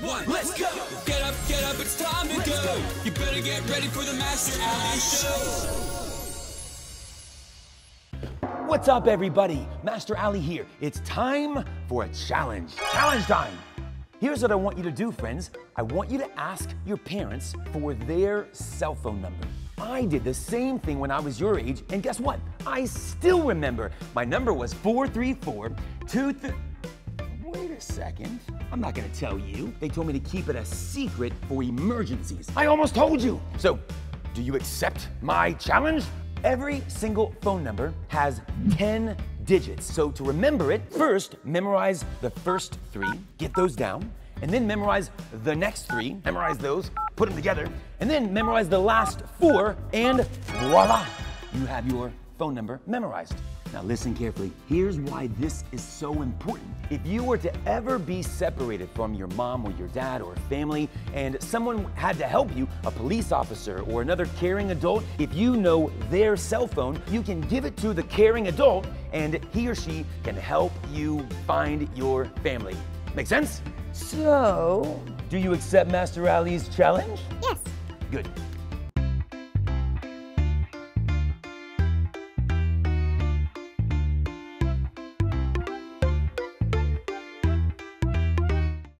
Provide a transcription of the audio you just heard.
one, let's go. Get up, get up, it's time to go. You better get ready for the Master Alley Show. What's up, everybody? Master Alley here. It's time for a challenge. Challenge time! Here's what I want you to do, friends. I want you to ask your parents for their cell phone number. I did the same thing when I was your age, and guess what? I still remember. My number was 434 23. A second. I'm not gonna tell you. They told me to keep it a secret for emergencies. I almost told you. So, do you accept my challenge? Every single phone number has 10 digits. So to remember it, first memorize the first three, get those down, and then memorize the next three, memorize those, put them together, and then memorize the last four, and voila, you have your phone number memorized. Now listen carefully. Here's why this is so important. If you were to ever be separated from your mom or your dad or family and someone had to help you, a police officer or another caring adult, if you know their cell phone, you can give it to the caring adult and he or she can help you find your family. Make sense? So, do you accept Master Alley's challenge? Yes. Good.